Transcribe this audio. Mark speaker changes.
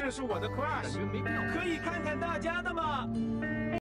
Speaker 1: 这是我的 crush 可以看